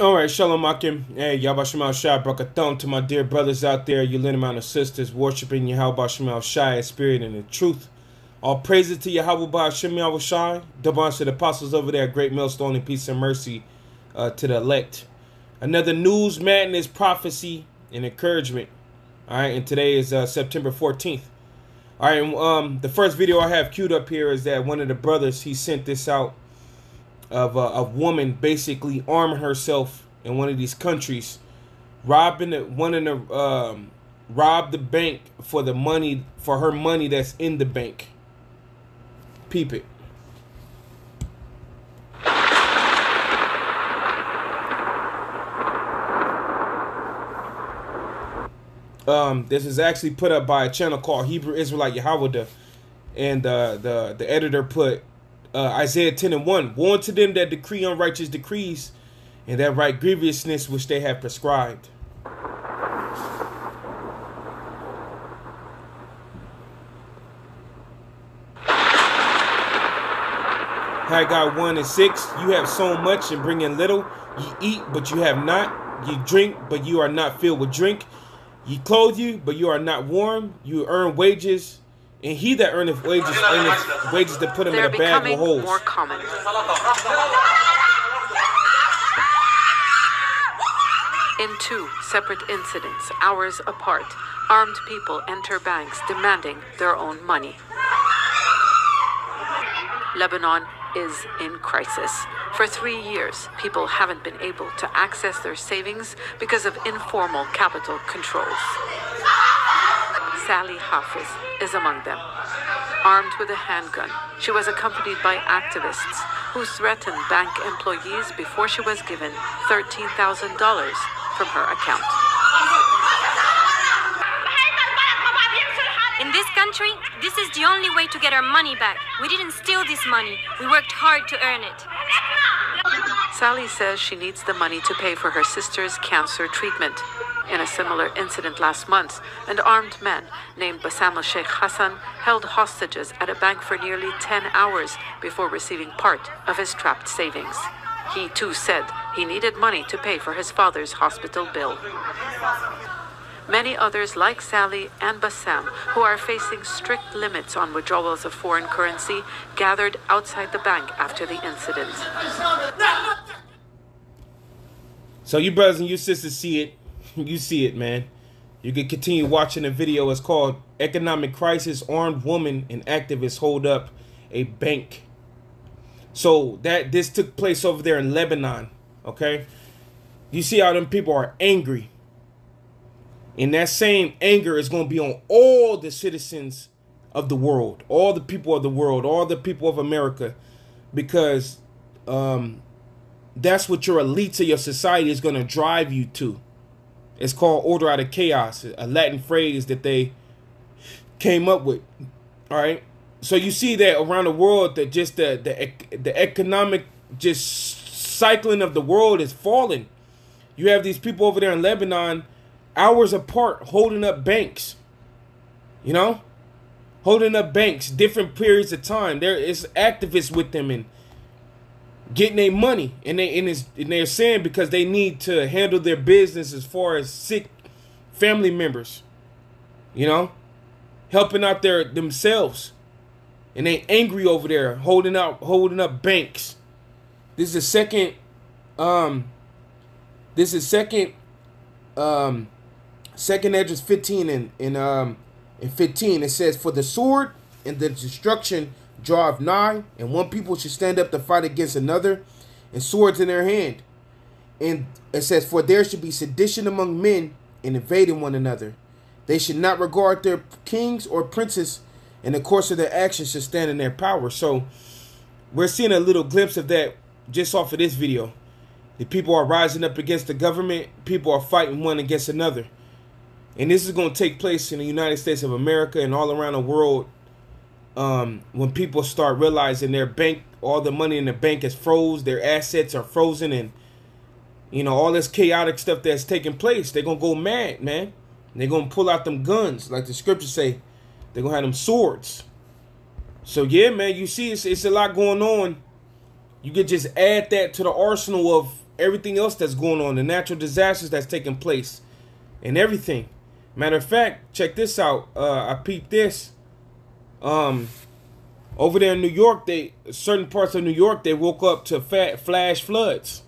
All right, Shalom Akim. Hey, Yahba Shemal Shai, thumb to my dear brothers out there, you of sisters, worshiping Yahweh Shemal Shai spirit and in truth. All praises to Yahweh Hashem Yahweh Shai, bunch of the apostles over there, great millstone and peace and mercy uh, to the elect. Another news, madness, prophecy, and encouragement. All right, and today is uh, September 14th. All right, um, the first video I have queued up here is that one of the brothers, he sent this out of a, a woman basically arming herself in one of these countries, robbing the, one the um, robbed the bank for the money for her money that's in the bank. Peep it. Um, this is actually put up by a channel called Hebrew Israelite Yahweh, and uh, the the editor put uh, Isaiah 10 and 1. Warn to them that decree unrighteous decrees and that right grievousness which they have prescribed. Haggai 1 and 6. You have sown much and bring in little. Ye eat, but you have not. Ye drink, but you are not filled with drink. Ye clothe you, but you are not warm. You earn wages, and he that earneth wages earneth wages to put him They're in a bag with holes. more common. In two separate incidents, hours apart, armed people enter banks demanding their own money. Lebanon is in crisis. For three years, people haven't been able to access their savings because of informal capital controls. Sally Hafiz is among them. Armed with a handgun, she was accompanied by activists who threatened bank employees before she was given $13,000 from her account. In this country, this is the only way to get our money back. We didn't steal this money. We worked hard to earn it. Sally says she needs the money to pay for her sister's cancer treatment. In a similar incident last month, an armed man named Bassam al Sheikh Hussein held hostages at a bank for nearly 10 hours before receiving part of his trapped savings. He too said he needed money to pay for his father's hospital bill. Many others, like Sally and Bassam, who are facing strict limits on withdrawals of foreign currency, gathered outside the bank after the incident. So you brothers and you sisters see it. You see it, man. You can continue watching the video. It's called Economic Crisis Armed Woman and Activists Hold Up a Bank. So that this took place over there in Lebanon. Okay. You see how them people are angry. And that same anger is going to be on all the citizens of the world, all the people of the world, all the people of America, because um, that's what your elites of your society is going to drive you to. It's called order out of chaos, a Latin phrase that they came up with. All right. So you see that around the world that just the the the economic just cycling of the world is falling. You have these people over there in Lebanon hours apart holding up banks. You know? Holding up banks different periods of time. There is activists with them and getting their money and they and, it's, and they're saying because they need to handle their business as far as sick family members you know helping out their themselves. And they angry over there holding up holding up banks. This is the second um this is second um second Esdras 15 and in um in 15 it says for the sword and the destruction draweth nigh, and one people should stand up to fight against another, and swords in their hand. And it says, For there should be sedition among men and invading one another. They should not regard their kings or princes, and the course of their actions should stand in their power. So we're seeing a little glimpse of that just off of this video. The people are rising up against the government, people are fighting one against another. And this is going to take place in the United States of America and all around the world um, when people start realizing their bank, all the money in the bank is froze, their assets are frozen, and you know all this chaotic stuff that's taking place, they're gonna go mad, man. They're gonna pull out them guns, like the scriptures say. They're gonna have them swords. So yeah, man, you see, it's, it's a lot going on. You could just add that to the arsenal of everything else that's going on, the natural disasters that's taking place, and everything. Matter of fact, check this out. Uh, I peeped this. Um, over there in New York, they certain parts of New York they woke up to fat flash floods.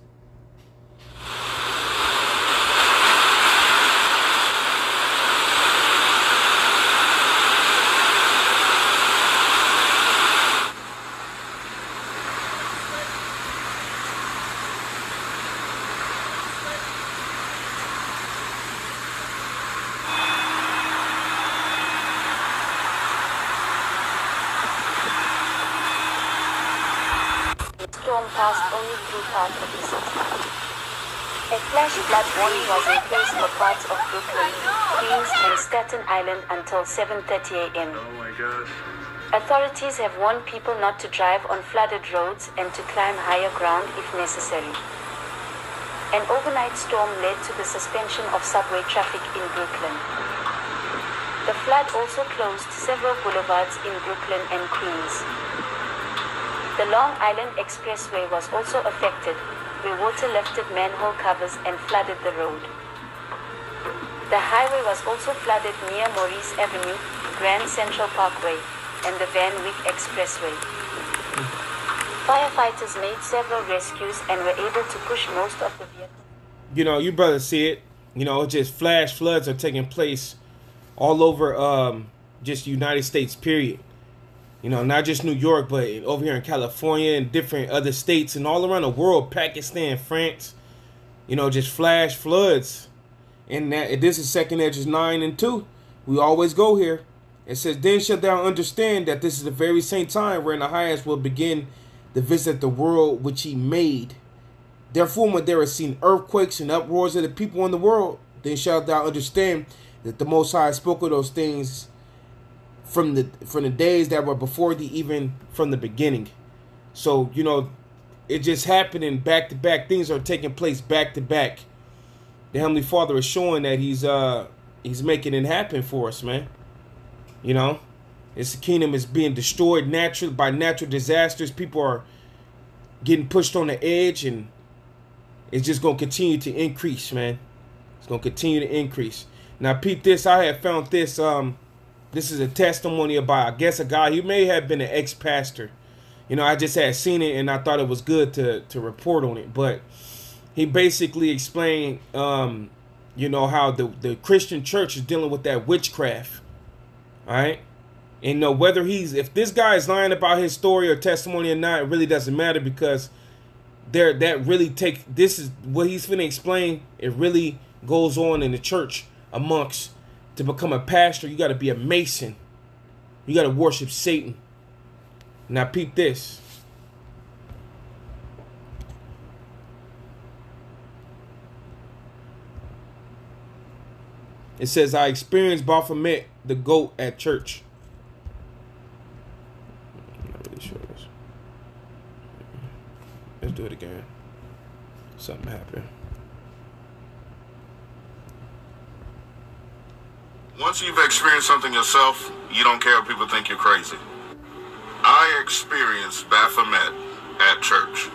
Only through part of the city. A flash flood warning was in place for parts of Brooklyn, Queens, and Staten Island until 7:30 a.m. Oh my gosh. Authorities have warned people not to drive on flooded roads and to climb higher ground if necessary. An overnight storm led to the suspension of subway traffic in Brooklyn. The flood also closed several boulevards in Brooklyn and Queens. The Long Island Expressway was also affected, where water lifted manhole covers and flooded the road. The highway was also flooded near Maurice Avenue, Grand Central Parkway, and the Van Wyck Expressway. Firefighters made several rescues and were able to push most of the vehicles. you know, you brothers see it. You know, just flash floods are taking place all over um just United States period. You know, not just New York, but over here in California and different other states and all around the world, Pakistan, France. You know, just flash floods. And that this is second Esdras nine and two. We always go here. It says, Then shalt thou understand that this is the very same time wherein the highest will begin to visit the world which he made. Therefore, when there are seen earthquakes and uproars of the people in the world, then shalt thou understand that the Most High spoke of those things from the from the days that were before the even from the beginning. So you know, it just happening back to back. Things are taking place back to back. The Heavenly Father is showing that He's uh He's making it happen for us, man. You know, this kingdom is being destroyed naturally by natural disasters. People are getting pushed on the edge, and it's just gonna continue to increase, man. It's gonna continue to increase. Now, Pete, this I have found this. Um, this is a testimony about, I guess, a guy. He may have been an ex-pastor. You know, I just had seen it and I thought it was good to to report on it. But he basically explained, um, you know, how the the Christian church is dealing with that witchcraft. All right. And know whether he's if this guy is lying about his story or testimony or not, it really doesn't matter because there that really take this is what he's finna explain. It really goes on in the church amongst to become a pastor, you gotta be a mason. You gotta worship Satan. Now peep this. It says, I experienced Baphomet the goat at church. I'm not really sure. Let's do it again. Something happened. Once you've experienced something yourself, you don't care if people think you're crazy. I experienced Baphomet at church.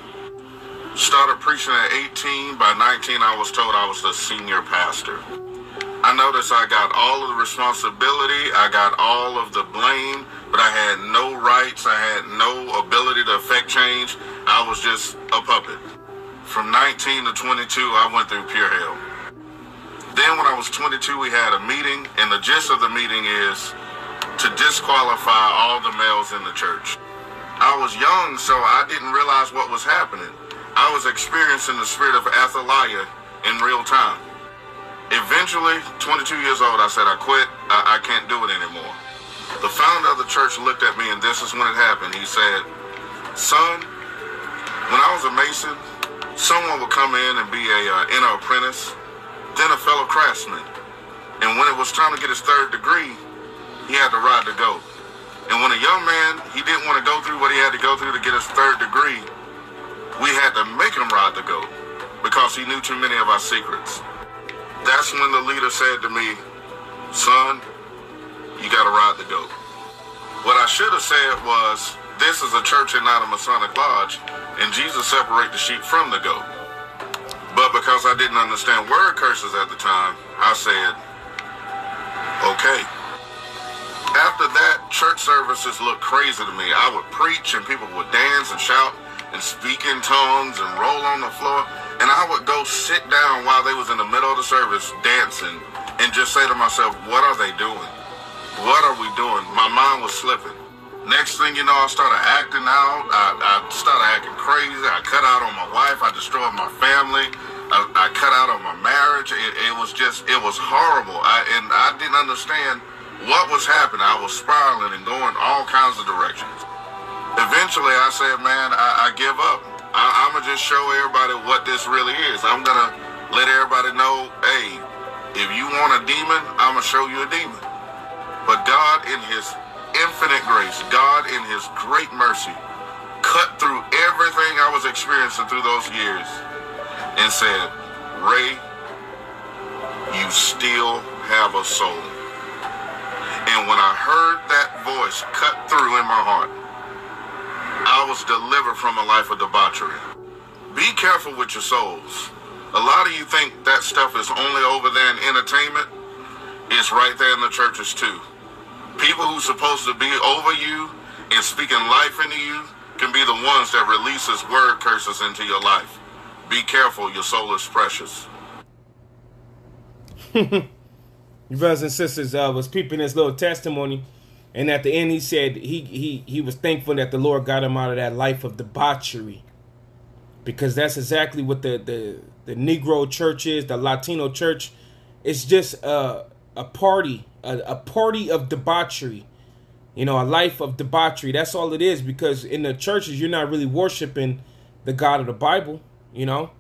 Started preaching at 18. By 19, I was told I was the senior pastor. I noticed I got all of the responsibility, I got all of the blame, but I had no rights, I had no ability to affect change. I was just a puppet. From 19 to 22, I went through pure hell. Then when I was 22, we had a meeting, and the gist of the meeting is to disqualify all the males in the church. I was young, so I didn't realize what was happening. I was experiencing the spirit of Athaliah in real time. Eventually, 22 years old, I said, I quit. I, I can't do it anymore. The founder of the church looked at me, and this is when it happened. He said, Son, when I was a mason, someone would come in and be a uh, inner apprentice, then a fellow craftsman. And when it was time to get his third degree, he had to ride the goat. And when a young man, he didn't want to go through what he had to go through to get his third degree, we had to make him ride the goat because he knew too many of our secrets. That's when the leader said to me, son, you got to ride the goat. What I should have said was, this is a church and not a Masonic lodge, and Jesus separate the sheep from the goat. Because I didn't understand word curses at the time, I said, okay. After that, church services looked crazy to me. I would preach and people would dance and shout and speak in tongues and roll on the floor. And I would go sit down while they was in the middle of the service dancing and just say to myself, what are they doing? What are we doing? My mind was slipping. Next thing you know, I started acting out. I, I started acting crazy. I cut out on my wife. I destroyed my family. I, I cut out on my marriage. It, it, was just, it was horrible. I, and I didn't understand what was happening. I was spiraling and going all kinds of directions. Eventually, I said, man, I, I give up. I, I'm going to just show everybody what this really is. I'm going to let everybody know, hey, if you want a demon, I'm going to show you a demon. But God, in His infinite grace, God, in His great mercy, cut through everything I was experiencing through those years and said, Ray, you still have a soul. And when I heard that voice cut through in my heart, I was delivered from a life of debauchery. Be careful with your souls. A lot of you think that stuff is only over there in entertainment. It's right there in the churches too. People who's supposed to be over you and speaking life into you can be the ones that releases word curses into your life. Be careful, your soul is precious. you brothers and sisters uh, was peeping this little testimony, and at the end he said he he he was thankful that the Lord got him out of that life of debauchery, because that's exactly what the the the Negro church is, the Latino church. It's just a a party, a, a party of debauchery. You know, a life of debauchery. That's all it is. Because in the churches, you're not really worshiping the God of the Bible. You know,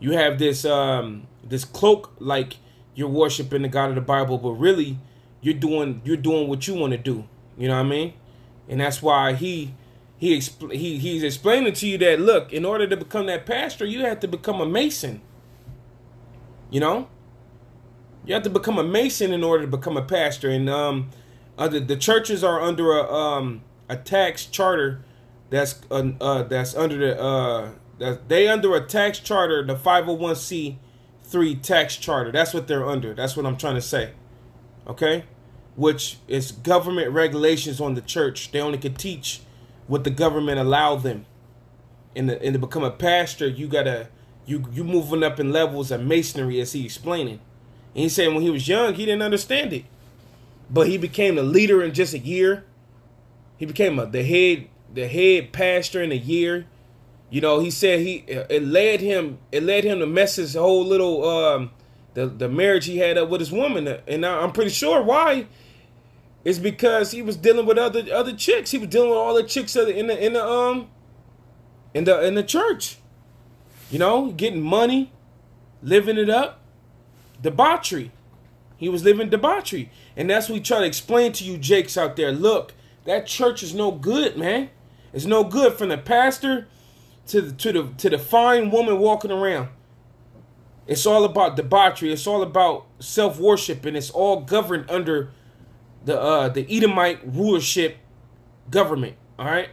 you have this um this cloak like you're worshiping the God of the Bible, but really you're doing you're doing what you want to do. You know what I mean? And that's why he he expl- he he's explaining to you that look, in order to become that pastor, you have to become a mason. You know, you have to become a mason in order to become a pastor, and um, other the churches are under a um a tax charter that's uh, uh that's under the uh they under a tax charter, the five hundred one c three tax charter. That's what they're under. That's what I'm trying to say. Okay, which is government regulations on the church. They only can teach what the government allow them. And, the, and to become a pastor, you gotta you you moving up in levels of masonry, as he explaining. And he said when he was young, he didn't understand it, but he became a leader in just a year. He became a, the head the head pastor in a year. You know, he said he it led him it led him to mess his whole little um the the marriage he had up with his woman, and I'm pretty sure why. Is because he was dealing with other other chicks. He was dealing with all the chicks in the in the um in the in the church. You know, getting money, living it up, debauchery. He was living debauchery. And that's what we try to explain to you jakes out there. Look, that church is no good, man. It's no good from the pastor to the to the to the fine woman walking around. It's all about debauchery. It's all about self-worship, and it's all governed under the uh the Edomite rulership government. All right,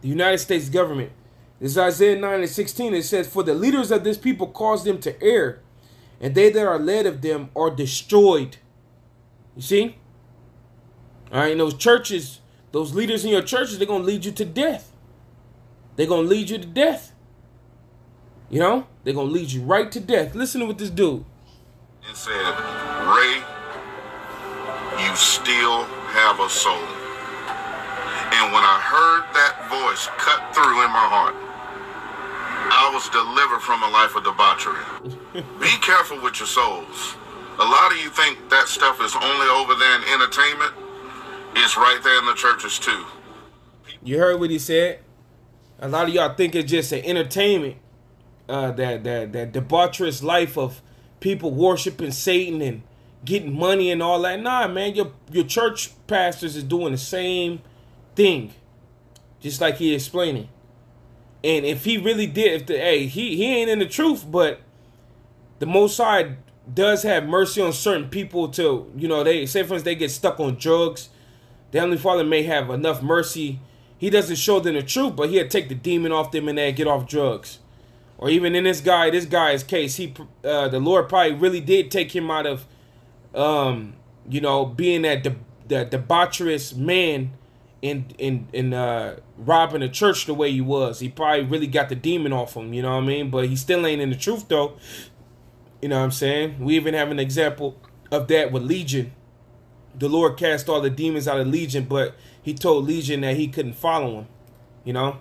the United States government. This is Isaiah 9 and 16. It says, For the leaders of this people cause them to err, and they that are led of them are destroyed. You see? All right, and those churches, those leaders in your churches, they're going to lead you to death. They're going to lead you to death. You know? They're going to lead you right to death. Listen to what this dude. And said, Ray, you still have a soul. And when I heard that voice cut through in my heart, I was delivered from a life of debauchery. Be careful with your souls. A lot of you think that stuff is only over there in entertainment. It's right there in the churches too. You heard what he said. A lot of y'all think it's just an entertainment. Uh, that that that debaucherous life of people worshiping Satan and getting money and all that. Nah, man, your your church pastors is doing the same thing, just like he explaining. And if he really did, if the hey, he he ain't in the truth, but the Most High does have mercy on certain people to you know they say for instance they get stuck on drugs. The Heavenly Father may have enough mercy. He doesn't show them the truth, but he'll take the demon off them and they get off drugs. or even in this guy, this guy's case, he uh, the Lord probably really did take him out of, um, you know, being that de- that debaucherous man in in in uh, robbing the church the way he was. He probably really got the demon off him. You know what I mean? But he still ain't in the truth though. You know what I'm saying? We even have an example of that with Legion. The Lord cast all the demons out of Legion, but he told Legion that he couldn't follow him. You know?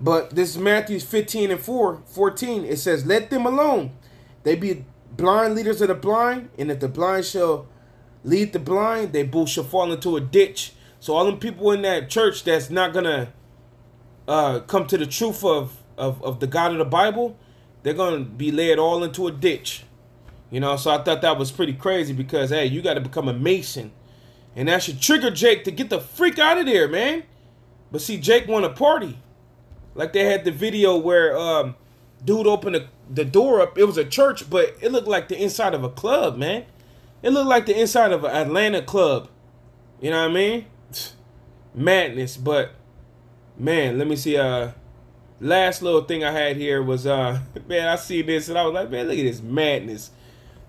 But this is Matthew 15 and 4, 14. It says, Let them alone. They be blind leaders of the blind, and if the blind shall lead the blind, they both shall fall into a ditch. So all them people in that church that's not gonna uh, come to the truth of, of, of the God of the Bible, they're gonna be led all into a ditch. You know, so I thought that was pretty crazy because hey, you got to become a mason, and that should trigger Jake to get the freak out of there, man. But see, Jake want a party, like they had the video where um, dude opened the, the door up. It was a church, but it looked like the inside of a club, man. It looked like the inside of an Atlanta club. You know what I mean? Madness, but man, let me see. Uh, last little thing I had here was uh, man, I see this and I was like, man, look at this madness.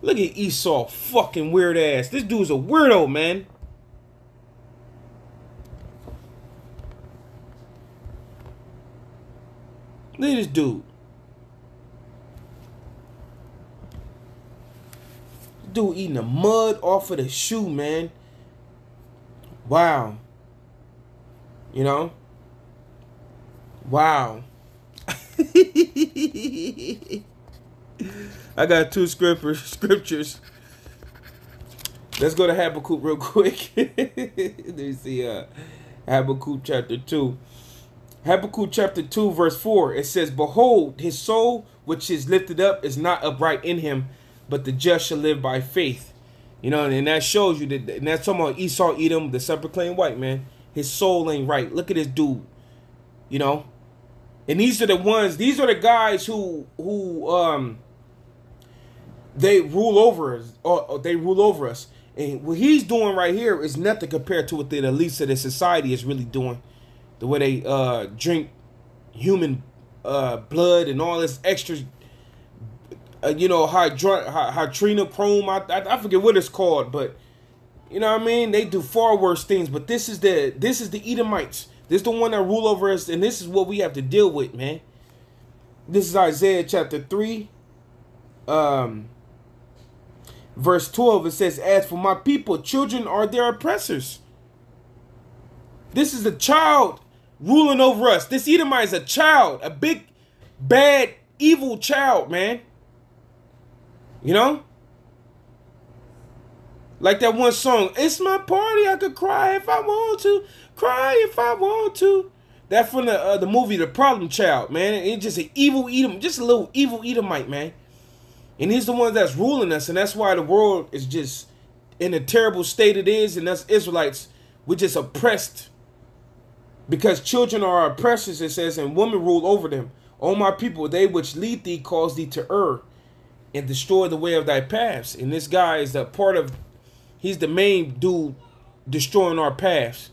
Look at Esau, fucking weird ass. This dude's a weirdo, man. Look at this dude. Dude eating the mud off of the shoe, man. Wow. You know? Wow. I got two scriptures. Scriptures. Let's go to Habakkuk real quick. Let me see. Uh, Habakkuk chapter two. Habakkuk chapter two, verse four. It says, "Behold, his soul which is lifted up is not upright in him, but the just shall live by faith." You know, and that shows you that. And that's talking about Esau, Edom, the claim white man. His soul ain't right. Look at this dude. You know, and these are the ones. These are the guys who who um they rule over us, or, they rule over us. And what he's doing right here is nothing compared to what the elites of the society is really doing. The way they uh, drink human uh, blood and all this extra, uh, you know, hydro- hydrenochrome. I, I, I forget what it's called, but you know what I mean. They do far worse things. But this is the this is the Edomites. This is the one that rule over us, and this is what we have to deal with, man. This is Isaiah chapter three. Um, verse 12, it says, As for my people, children are their oppressors. This is a child ruling over us. This Edomite is a child, a big, bad, evil child, man. You know? Like that one song, It's my party, I could cry if I want to, cry if I want to. That from the uh, the movie The Problem Child, man. It's just an evil Edom, just a little evil Edomite, man. And he's the one that's ruling us, and that's why the world is just in a terrible state it is, and us Israelites, we're just oppressed. Because children are oppressors, it says, and women rule over them. O my people, they which lead thee cause thee to err and destroy the way of thy paths. And this guy is a part of, he's the main dude destroying our paths.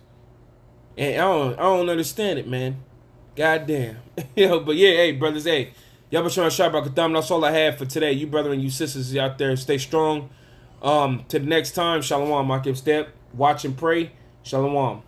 And I don't, I don't understand it, man. God damn. you know, but yeah, hey, brothers, hey. Y'all been trying showing about Kadam. That's all I have for today. You brother and you sisters out there, stay strong. Um, to the next time, Shalom, Makim Step. Watch and pray. Shalom.